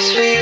Sweet.